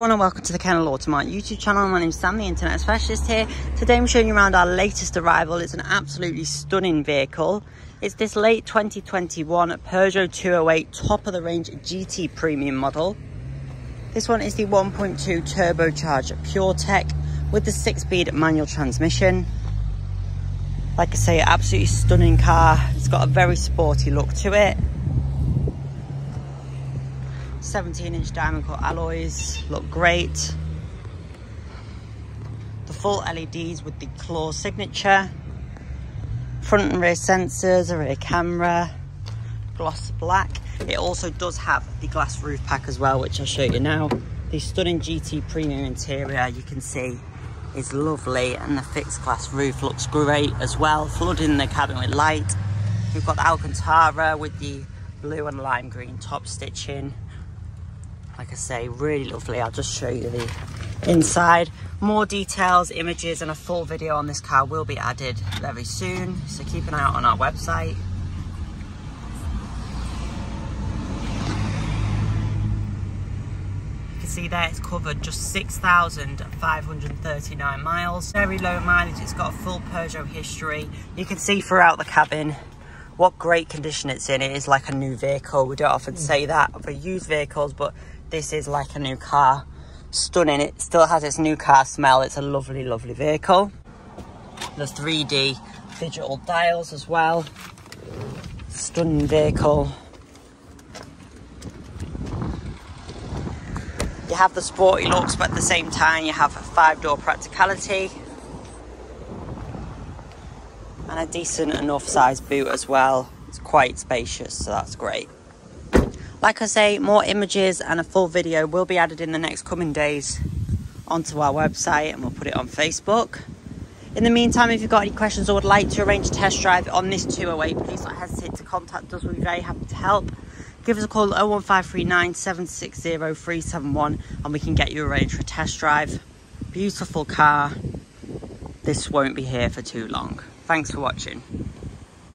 and welcome to the Kendal Automart YouTube channel. My name is Sam, the Internet Specialist here. Today I'm showing you around our latest arrival. It's an absolutely stunning vehicle. It's this late 2021 Peugeot 208 top of the range GT Premium model. This one is the 1.2 turbocharged PureTech with the six-speed manual transmission. Like I say, absolutely stunning car. It's got a very sporty look to it. 17 inch diamond cut alloys look great. The full LEDs with the claw signature. Front and rear sensors a rear camera gloss black. It also does have the glass roof pack as well which I'll show you now. The stunning GT premium interior you can see is lovely and the fixed glass roof looks great as well. Flooding the cabin with light. We've got the Alcantara with the blue and lime green top stitching like I say, really lovely. I'll just show you the inside. More details, images and a full video on this car will be added very soon. So keep an eye out on our website. You can see there it's covered just 6,539 miles. Very low mileage, it's got a full Peugeot history. You can see throughout the cabin what great condition it's in. It is like a new vehicle. We don't often mm. say that for used vehicles, but this is like a new car. Stunning. It still has its new car smell. It's a lovely, lovely vehicle. The 3D digital dials as well. Stunning vehicle. You have the sporty looks, but at the same time you have a five-door practicality. And a decent enough size boot as well. It's quite spacious, so that's great. Like I say, more images and a full video will be added in the next coming days onto our website and we'll put it on Facebook. In the meantime, if you've got any questions or would like to arrange a test drive on this 208, please don't hesitate to contact us. We'll be very happy to help. Give us a call at 01539 760 371 and we can get you arranged for a test drive. Beautiful car. This won't be here for too long. Thanks for watching.